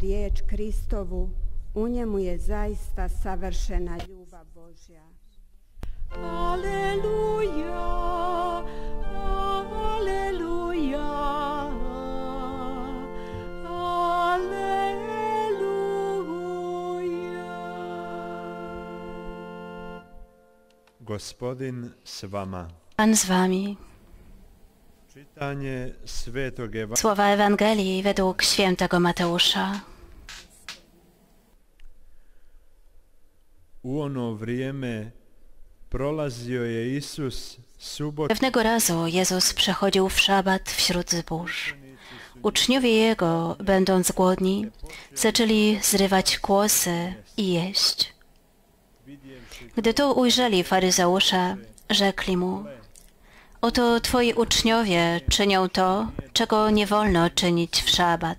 riječ Kristovu, u njemu je zaista savršena ljubav Božja. Aleluja, aleluja, aleluja. Gospodin s vama. Pan z wami. Čitanje Svetog Evangelija Słowa Ewangelii według świętego Mateusza. Ono vrijeme prolazio je Isus subot Pewnego razu Jezus przechodził w szabat wśród zbóż. Uczniowie Jego, będąc głodni, zaczęli zrywać kłosy i jeść. Gdy to ujrzeli faryzeusze, rzekli mu, oto Twoi uczniowie czynią to, czego nie wolno czynić w szabat.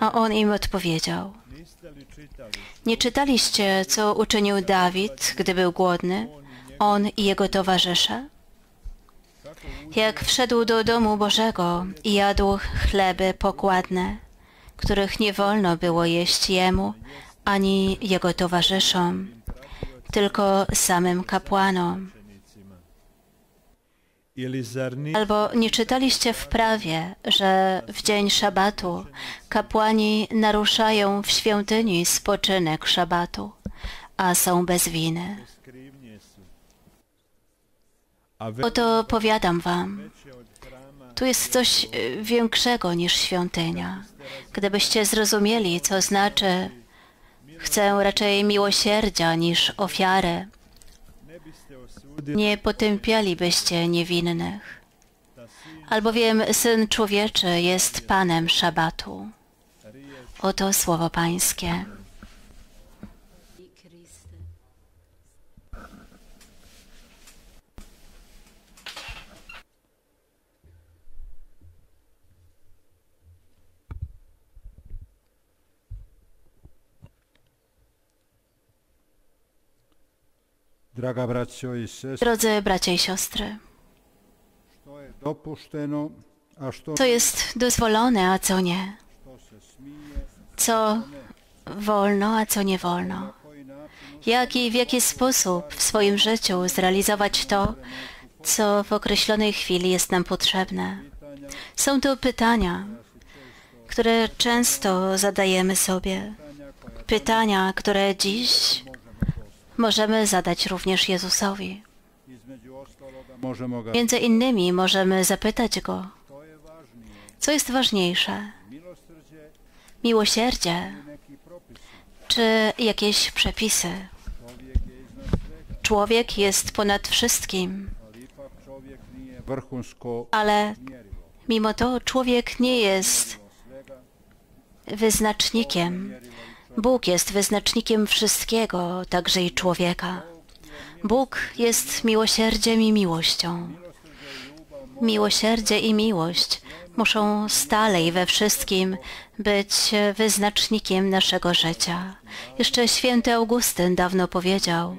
A on im odpowiedział, nie czytaliście, co uczynił Dawid, gdy był głodny, on i jego towarzysze? Jak wszedł do domu Bożego i jadł chleby pokładne, których nie wolno było jeść jemu ani jego towarzyszom, tylko samym kapłanom. Albo nie czytaliście w prawie, że w dzień szabatu kapłani naruszają w świątyni spoczynek szabatu, a są bez winy. Oto powiadam wam, tu jest coś y, większego niż świątynia. Gdybyście zrozumieli, co znaczy chcę raczej miłosierdzia niż ofiary, nie potępialibyście niewinnych. Albowiem Syn Człowieczy jest Panem Szabatu. Oto słowo Pańskie. Drodzy bracia i siostry, co jest dozwolone, a co nie? Co wolno, a co nie wolno? Jak i w jaki sposób w swoim życiu zrealizować to, co w określonej chwili jest nam potrzebne? Są to pytania, które często zadajemy sobie. Pytania, które dziś możemy zadać również Jezusowi. Między innymi możemy zapytać Go, co jest ważniejsze, miłosierdzie czy jakieś przepisy. Człowiek jest ponad wszystkim, ale mimo to człowiek nie jest wyznacznikiem. Bóg jest wyznacznikiem wszystkiego, także i człowieka. Bóg jest miłosierdziem i miłością. Miłosierdzie i miłość muszą stale i we wszystkim być wyznacznikiem naszego życia. Jeszcze święty Augustyn dawno powiedział.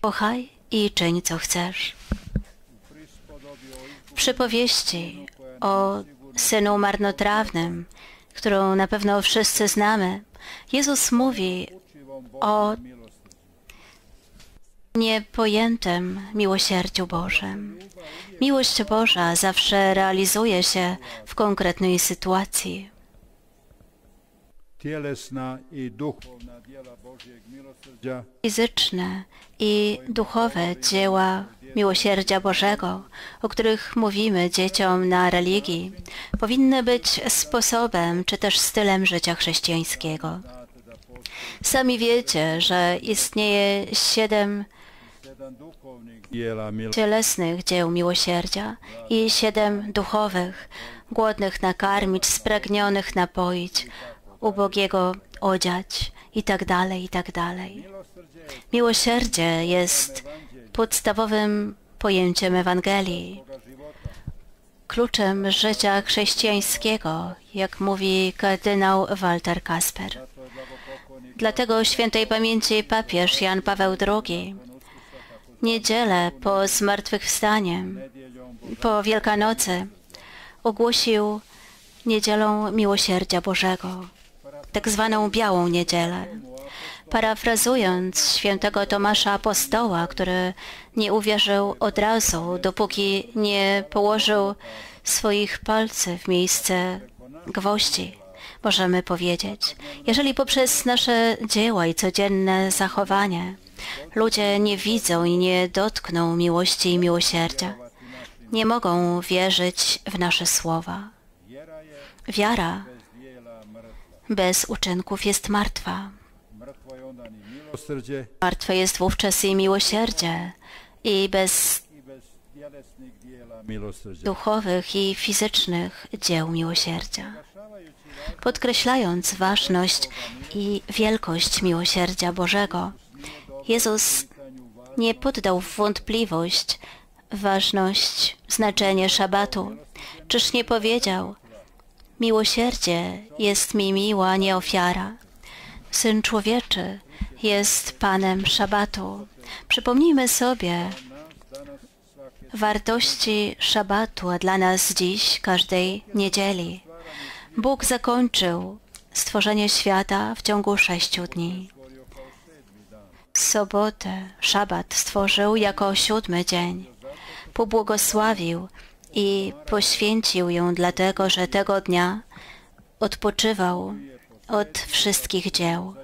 Kochaj i czyń co chcesz. W przypowieści o synu marnotrawnym, którą na pewno wszyscy znamy, Jezus mówi o niepojętym miłosierdziu Bożym. Miłość Boża zawsze realizuje się w konkretnej sytuacji. Fizyczne i duchowe dzieła miłosierdzia Bożego, o których mówimy dzieciom na religii, powinny być sposobem czy też stylem życia chrześcijańskiego. Sami wiecie, że istnieje siedem cielesnych dzieł miłosierdzia i siedem duchowych, głodnych nakarmić, spragnionych napoić, ubogiego odziać i tak dalej, i tak. Miłosierdzie jest podstawowym pojęciem Ewangelii, kluczem życia chrześcijańskiego, jak mówi kardynał Walter Kasper. Dlatego świętej pamięci papież Jan Paweł II niedzielę po zmartwychwstaniem, po Wielkanocy ogłosił niedzielą miłosierdzia Bożego, tak zwaną Białą Niedzielę. Parafrazując świętego Tomasza Apostoła, który nie uwierzył od razu, dopóki nie położył swoich palców w miejsce gwoździ, możemy powiedzieć, jeżeli poprzez nasze dzieła i codzienne zachowanie ludzie nie widzą i nie dotkną miłości i miłosierdzia, nie mogą wierzyć w nasze słowa. Wiara bez uczynków jest martwa. Martwe jest wówczas i miłosierdzie, i bez duchowych i fizycznych dzieł miłosierdzia. Podkreślając ważność i wielkość miłosierdzia Bożego, Jezus nie poddał w wątpliwość ważność, znaczenie szabatu. Czyż nie powiedział, miłosierdzie jest mi miła, nie ofiara. Syn człowieczy jest Panem szabatu. Przypomnijmy sobie wartości szabatu, dla nas dziś każdej niedzieli. Bóg zakończył stworzenie świata w ciągu sześciu dni. Sobotę, szabat stworzył jako siódmy dzień. Pobłogosławił i poświęcił ją dlatego, że tego dnia odpoczywał od wszystkich dzieł.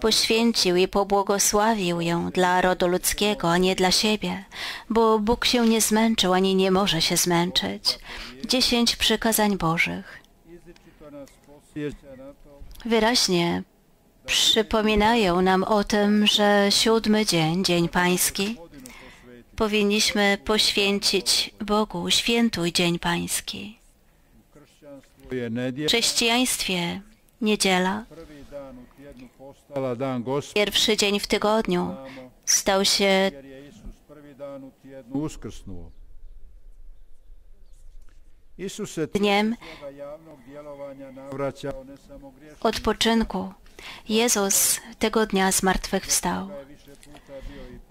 Poświęcił i pobłogosławił ją dla rodu ludzkiego, a nie dla siebie, bo Bóg się nie zmęczył ani nie może się zmęczyć. Dziesięć przykazań Bożych wyraźnie przypominają nam o tym, że siódmy dzień, Dzień Pański, powinniśmy poświęcić Bogu, świętuj Dzień Pański. W chrześcijaństwie niedziela, pierwszy dzień w tygodniu, stał się dniem odpoczynku. Jezus tego dnia zmartwychwstał.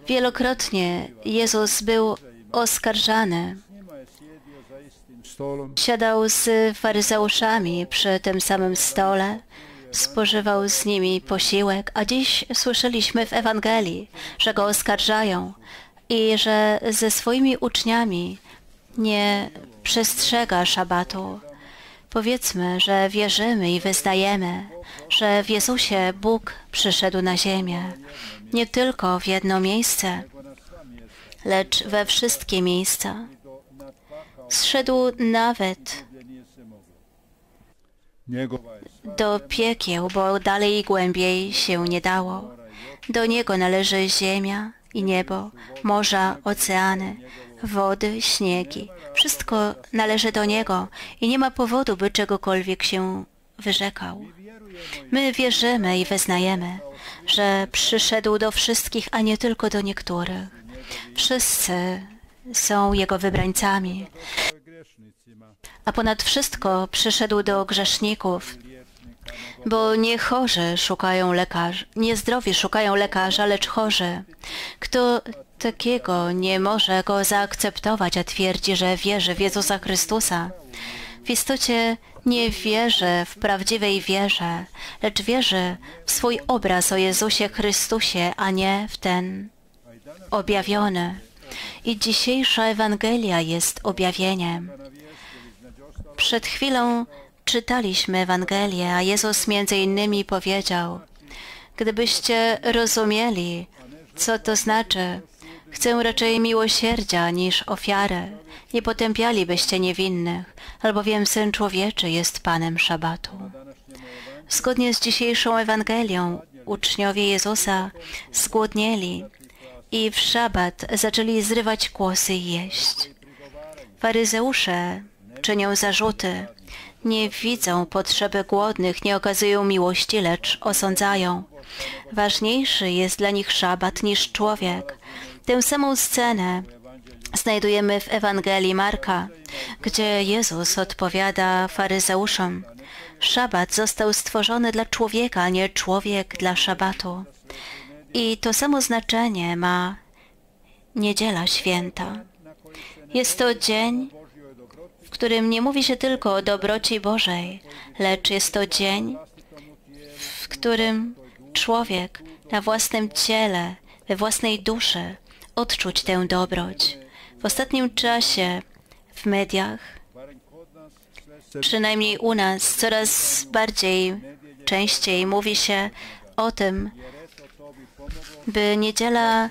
Wielokrotnie Jezus był oskarżany. Siadał z faryzeuszami przy tym samym stole, spożywał z nimi posiłek, a dziś słyszeliśmy w Ewangelii, że go oskarżają i że ze swoimi uczniami nie przestrzega szabatu. Powiedzmy, że wierzymy i wyznajemy, że w Jezusie Bóg przyszedł na ziemię, nie tylko w jedno miejsce, lecz we wszystkie miejsca. Zszedł nawet do piekieł, bo dalej i głębiej się nie dało. Do Niego należy ziemia i niebo, morza, oceany, wody, śniegi. Wszystko należy do Niego i nie ma powodu, by czegokolwiek się wyrzekał. My wierzymy i wyznajemy, że przyszedł do wszystkich, a nie tylko do niektórych. Wszyscy są Jego wybrańcami, a ponad wszystko przyszedł do grzeszników, bo nie chorzy szukają lekarza, nie zdrowi szukają lekarza, lecz chorzy. Kto takiego nie może go zaakceptować, a twierdzi, że wierzy w Jezusa Chrystusa, w istocie nie wierzy w prawdziwej wierze, lecz wierzy w swój obraz o Jezusie Chrystusie, a nie w ten objawiony. I dzisiejsza Ewangelia jest objawieniem. Przed chwilą czytaliśmy Ewangelię, a Jezus między innymi powiedział, gdybyście rozumieli, co to znaczy, chcę raczej miłosierdzia niż ofiary, nie potępialibyście niewinnych, albowiem Syn Człowieczy jest Panem Szabatu. Zgodnie z dzisiejszą Ewangelią uczniowie Jezusa zgłodnieli i w szabat zaczęli zrywać kłosy i jeść. Faryzeusze czynią zarzuty, nie widzą potrzeby głodnych, nie okazują miłości, lecz osądzają. Ważniejszy jest dla nich szabat niż człowiek. Tę samą scenę znajdujemy w Ewangelii Marka, gdzie Jezus odpowiada faryzeuszom. Szabat został stworzony dla człowieka, nie człowiek dla szabatu. I to samo znaczenie ma niedziela święta. Jest to dzień, w którym nie mówi się tylko o dobroci Bożej, lecz jest to dzień, w którym człowiek na własnym ciele, we własnej duszy odczuć tę dobroć. W ostatnim czasie w mediach, przynajmniej u nas, coraz bardziej, częściej mówi się o tym, by niedziela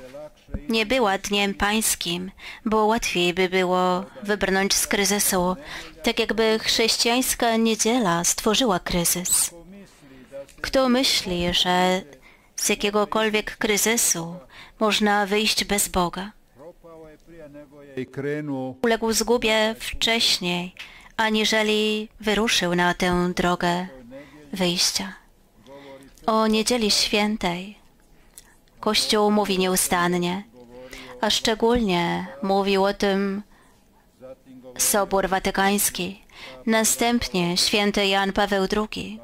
nie była dniem pańskim, bo łatwiej by było wybrnąć z kryzysu, tak jakby chrześcijańska niedziela stworzyła kryzys. Kto myśli, że z jakiegokolwiek kryzysu można wyjść bez Boga? Uległ zgubie wcześniej, aniżeli wyruszył na tę drogę wyjścia. O niedzieli świętej Kościół mówi nieustannie, a szczególnie mówił o tym Sobór Watykański, następnie święty Jan Paweł II,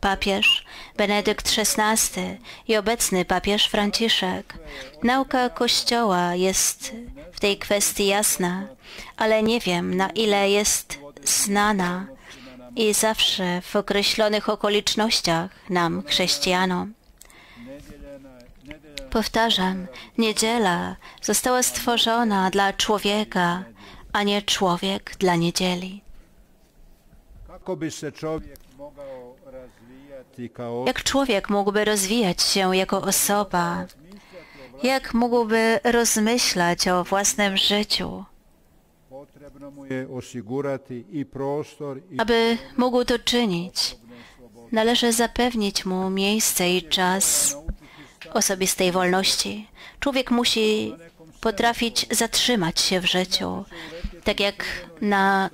papież Benedykt XVI i obecny papież Franciszek. Nauka Kościoła jest w tej kwestii jasna, ale nie wiem na ile jest znana i zawsze w określonych okolicznościach nam, chrześcijanom. Powtarzam, niedziela została stworzona dla człowieka, a nie człowiek dla niedzieli. Jak człowiek mógłby rozwijać się jako osoba? Jak mógłby rozmyślać o własnym życiu? Aby mógł to czynić, należy zapewnić mu miejsce i czas osobistej wolności. Człowiek musi potrafić zatrzymać się w życiu, tak jak na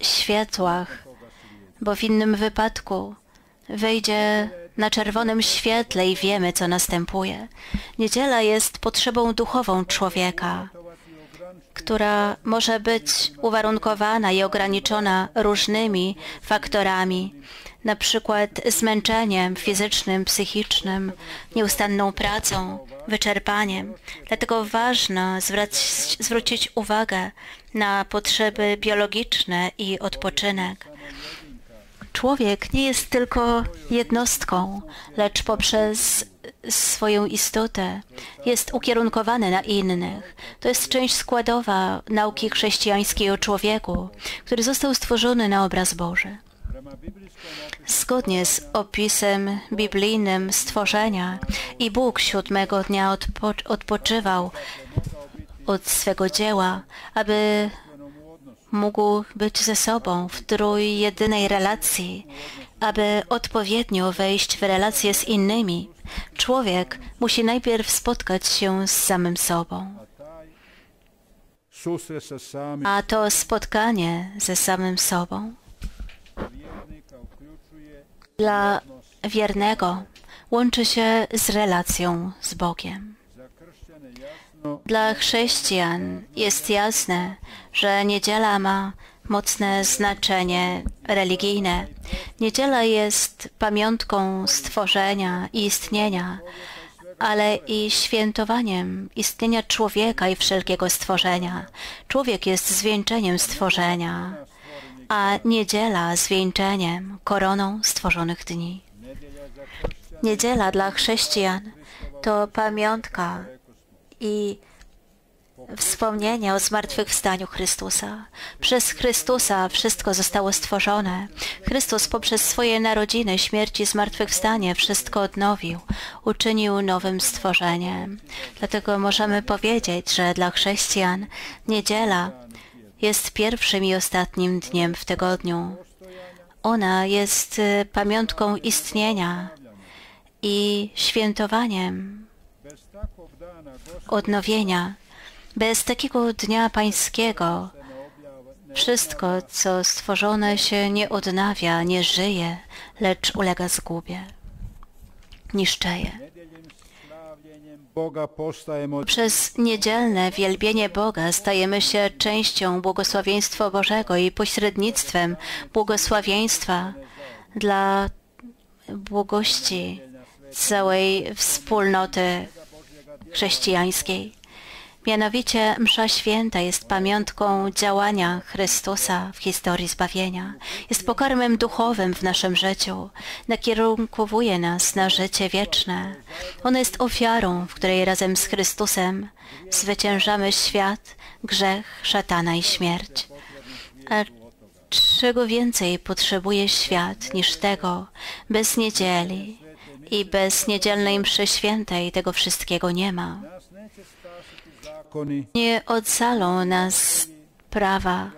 światłach, bo w innym wypadku wejdzie na czerwonym świetle i wiemy, co następuje. Niedziela jest potrzebą duchową człowieka, która może być uwarunkowana i ograniczona różnymi faktorami, na przykład zmęczeniem fizycznym, psychicznym, nieustanną pracą, wyczerpaniem. Dlatego ważne zwrócić uwagę na potrzeby biologiczne i odpoczynek. Człowiek nie jest tylko jednostką, lecz poprzez swoją istotę jest ukierunkowany na innych. To jest część składowa nauki chrześcijańskiej o człowieku, który został stworzony na obraz Boży. Zgodnie z opisem biblijnym stworzenia i Bóg siódmego dnia odpo odpoczywał od swego dzieła, aby mógł być ze sobą w trójjedynej relacji, aby odpowiednio wejść w relacje z innymi. Człowiek musi najpierw spotkać się z samym sobą, a to spotkanie ze samym sobą dla wiernego łączy się z relacją z Bogiem. Dla chrześcijan jest jasne, że niedziela ma mocne znaczenie religijne. Niedziela jest pamiątką stworzenia i istnienia, ale i świętowaniem istnienia człowieka i wszelkiego stworzenia. Człowiek jest zwieńczeniem stworzenia, a niedziela zwieńczeniem, koroną stworzonych dni. Niedziela dla chrześcijan to pamiątka i wspomnienie o zmartwychwstaniu Chrystusa. Przez Chrystusa wszystko zostało stworzone. Chrystus poprzez swoje narodziny, śmierć i zmartwychwstanie wszystko odnowił, uczynił nowym stworzeniem. Dlatego możemy powiedzieć, że dla chrześcijan niedziela jest pierwszym i ostatnim dniem w tygodniu. Ona jest y, pamiątką istnienia i świętowaniem odnowienia. Bez takiego dnia pańskiego wszystko, co stworzone się nie odnawia, nie żyje, lecz ulega zgubie, niszczeje. Przez niedzielne wielbienie Boga stajemy się częścią błogosławieństwa Bożego i pośrednictwem błogosławieństwa dla błogości całej wspólnoty chrześcijańskiej. Mianowicie msza święta jest pamiątką działania Chrystusa w historii zbawienia. Jest pokarmem duchowym w naszym życiu. Nakierunkowuje nas na życie wieczne. Ona jest ofiarą, w której razem z Chrystusem zwyciężamy świat, grzech, szatana i śmierć. A czego więcej potrzebuje świat niż tego bez niedzieli i bez niedzielnej mszy świętej tego wszystkiego nie ma. Nie ocalą nas prawa,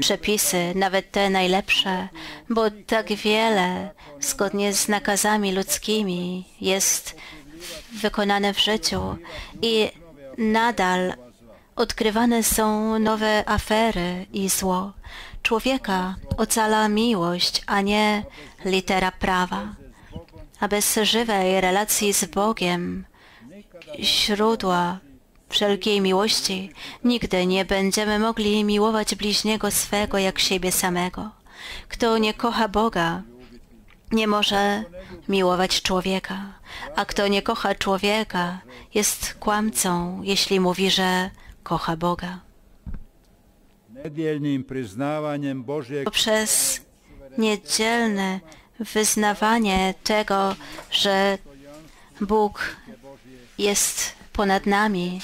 przepisy, nawet te najlepsze, bo tak wiele zgodnie z nakazami ludzkimi jest wykonane w życiu i nadal odkrywane są nowe afery i zło. Człowieka ocala miłość, a nie litera prawa. A bez żywej relacji z Bogiem, źródła wszelkiej miłości, nigdy nie będziemy mogli miłować bliźniego swego jak siebie samego. Kto nie kocha Boga, nie może miłować człowieka, a kto nie kocha człowieka, jest kłamcą, jeśli mówi, że kocha Boga. Poprzez niedzielne wyznawanie tego, że Bóg jest ponad nami,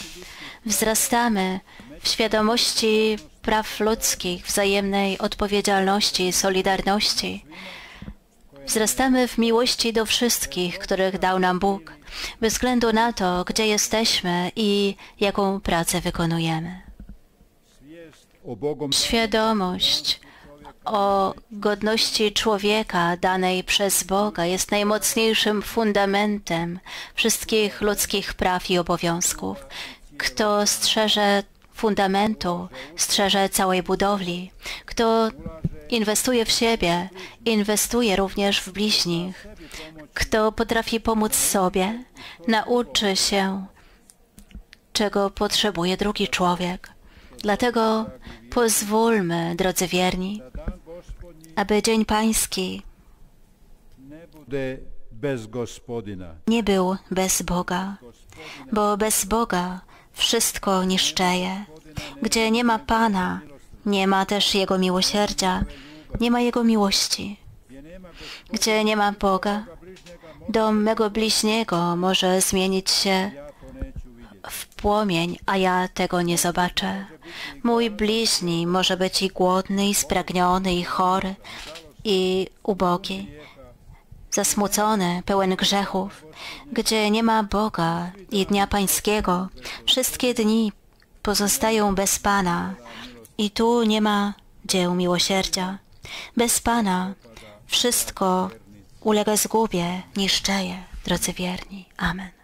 wzrastamy w świadomości praw ludzkich, wzajemnej odpowiedzialności, solidarności. Wzrastamy w miłości do wszystkich, których dał nam Bóg, bez względu na to, gdzie jesteśmy i jaką pracę wykonujemy. Świadomość o godności człowieka danej przez Boga jest najmocniejszym fundamentem wszystkich ludzkich praw i obowiązków. Kto strzeże fundamentu, strzeże całej budowli. Kto inwestuje w siebie, inwestuje również w bliźnich. Kto potrafi pomóc sobie, nauczy się, czego potrzebuje drugi człowiek. Dlatego pozwólmy, drodzy wierni, aby Dzień Pański nie był bez Boga, bo bez Boga wszystko niszczeje. Gdzie nie ma Pana, nie ma też Jego miłosierdzia, nie ma Jego miłości. Gdzie nie ma Boga, dom mego bliźniego może zmienić się w płomień, a ja tego nie zobaczę. Mój bliźni może być i głodny, i spragniony, i chory, i ubogi, zasmucony, pełen grzechów. Gdzie nie ma Boga i Dnia Pańskiego, wszystkie dni pozostają bez Pana i tu nie ma dzieł miłosierdzia. Bez Pana wszystko ulega zgubie, niszczeje, drodzy wierni. Amen.